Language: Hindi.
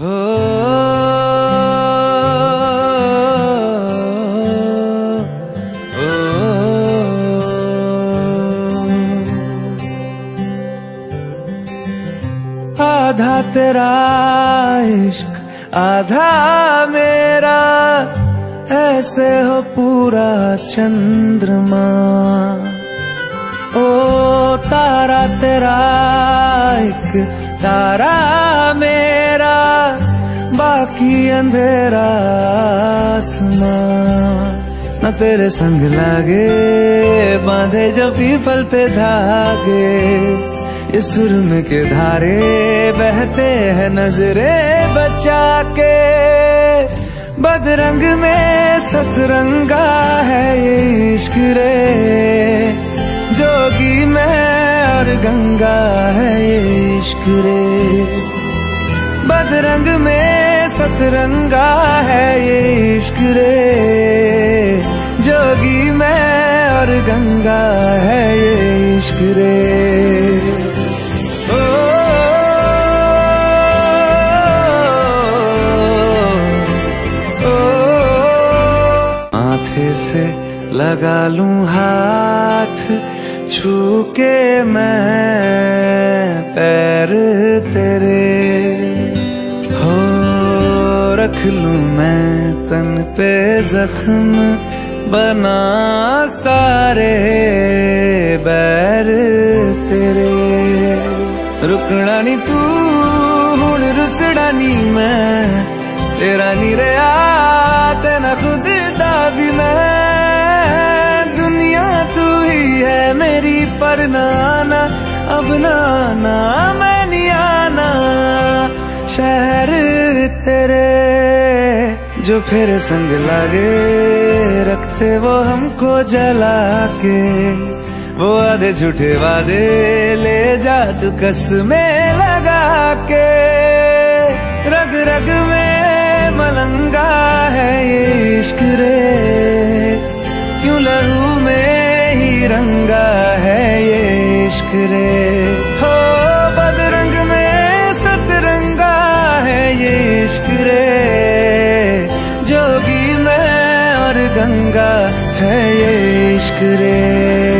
हो आधा तेरा इश्क आधा मेरा ऐसे हो पूरा चंद्रमा ओ तारा तेरा एक तारा मेरा बाकी अंधेरा न तेरे संग लागे, बांधे जो पीपल पे धागे। इस सुरम के धारे बहते हैं नजरे बचा के बदरंग में सतरंगा है ये इश्क रे। जोगी में और गंगा है ये इश्क रे। बदरंग में सतरंगा है ये इश्क रे। जोगी मैं और गंगा है ये इश्क रे। माथे से लगा लूँ हाथ छू के मैं पैर तेरे। रख लूँ मैं तन पे जख्म, बना सारे बैर तेरे। रुकना नी तू, हुन रुसड़ा नी मैं, तेरा नी रहा तेना खुद दा भी मैं। दुनिया तू ही है मेरी पर नाना, अब नाना मैं नहीं आना। शहर तेरे जो फिर संग लागे रखते वो हमको जला के वो आधे झूठे वादे ले जा तू कस में लगा के रग रग में मलंगा है ये इश्क रे। क्यों लहू में ही रंगा है ये इश्क रे? गंगा है ये इश्क रे।